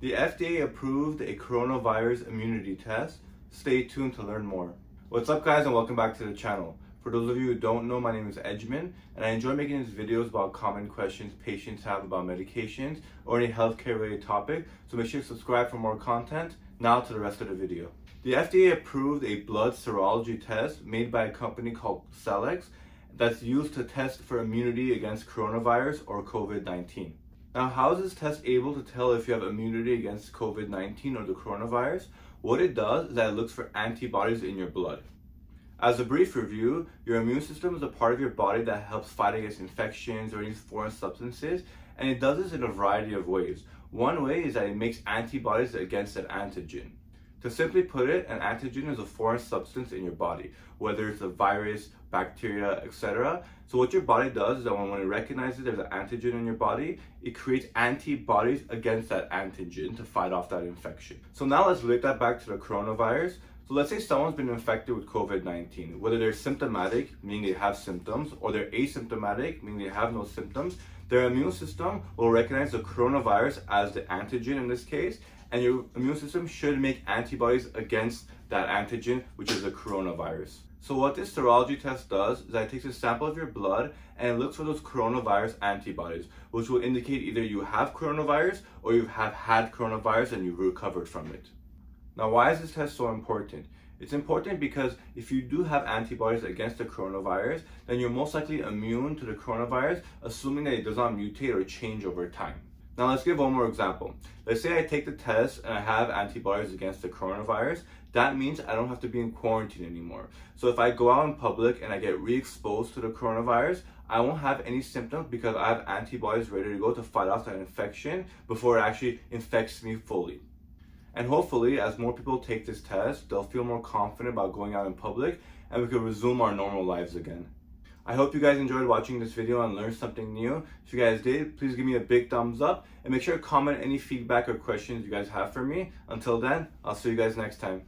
The FDA approved a coronavirus immunity test. Stay tuned to learn more. What's up guys and welcome back to the channel. For those of you who don't know, my name is Edgman and I enjoy making these videos about common questions patients have about medications or any healthcare related topic. So make sure to subscribe for more content. Now to the rest of the video. The FDA approved a blood serology test made by a company called Cellex that's used to test for immunity against coronavirus or COVID-19. Now, how is this test able to tell if you have immunity against COVID 19 or the coronavirus? What it does is that it looks for antibodies in your blood. As a brief review, your immune system is a part of your body that helps fight against infections or any foreign substances, and it does this in a variety of ways. One way is that it makes antibodies against an antigen. To simply put it, an antigen is a foreign substance in your body, whether it's a virus, bacteria, etc. So what your body does is that when it recognizes there's an antigen in your body, it creates antibodies against that antigen to fight off that infection. So now let's relate that back to the coronavirus. So let's say someone's been infected with COVID-19, whether they're symptomatic, meaning they have symptoms, or they're asymptomatic, meaning they have no symptoms, their immune system will recognize the coronavirus as the antigen in this case, and your immune system should make antibodies against that antigen, which is the coronavirus. So what this serology test does is that it takes a sample of your blood and it looks for those coronavirus antibodies, which will indicate either you have coronavirus or you have had coronavirus and you've recovered from it. Now, why is this test so important? It's important because if you do have antibodies against the coronavirus, then you're most likely immune to the coronavirus, assuming that it does not mutate or change over time. Now let's give one more example. Let's say I take the test and I have antibodies against the coronavirus. That means I don't have to be in quarantine anymore. So if I go out in public and I get re-exposed to the coronavirus, I won't have any symptoms because I have antibodies ready to go to fight off that infection before it actually infects me fully. And hopefully, as more people take this test, they'll feel more confident about going out in public and we can resume our normal lives again. I hope you guys enjoyed watching this video and learned something new. If you guys did, please give me a big thumbs up and make sure to comment any feedback or questions you guys have for me. Until then, I'll see you guys next time.